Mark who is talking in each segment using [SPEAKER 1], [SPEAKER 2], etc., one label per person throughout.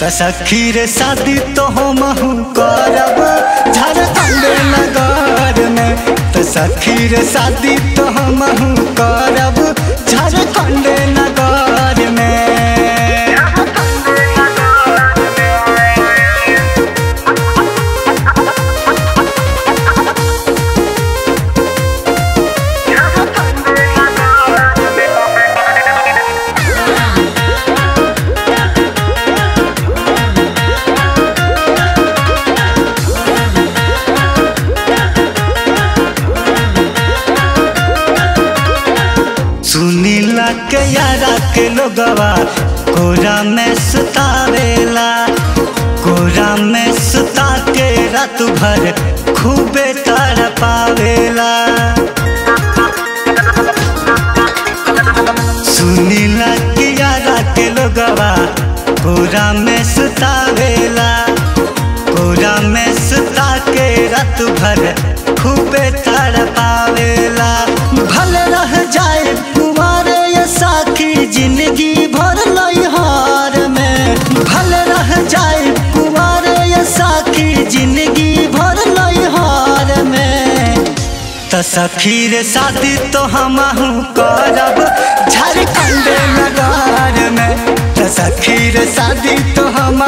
[SPEAKER 1] त सखी रे शादी तो हम करब। झारखंड नगर में। तो सखी रे शादी तो हम करब। झारखंड के यारा के लोगवा कोरा में सुतावेला कोरा में सुता के रात भर खूबे तर पावेला सुनीला के यारा के लोगवा कोरा में सुतावेला कोरा में सुता के रात भर खूबे त सखी शादी तो हम करब झारखंड नगर में। तखीर सखी शादी तो हम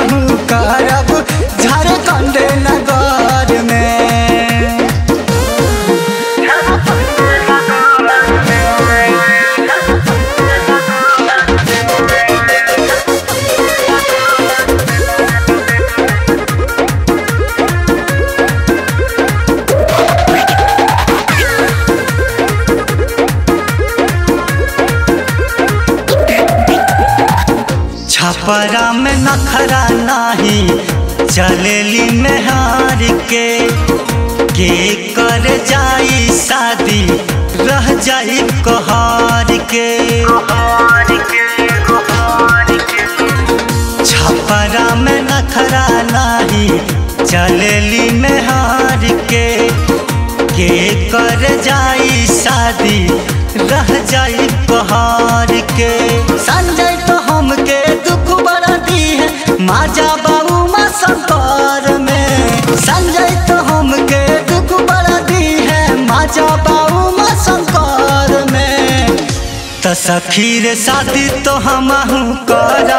[SPEAKER 1] छपरा में नखरा नाही, चलेली मेहार के। के कर जाई शादी, रह जाई कोहार के। छपरा में नखरा नाही, चलेली मेहार के। के कर जाई शादी, रह जाई कोहार के। संजय माजा बाबू माँ संकर में। संजय तो हमके दुख बड़ा दी है। माजा बाबू माँ संकर में। तो सखी शादी तो हम करब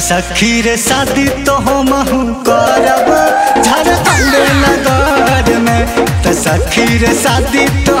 [SPEAKER 1] सखी रे शादी तो हम करब। झारखंड नगर में सखी रे शादी तो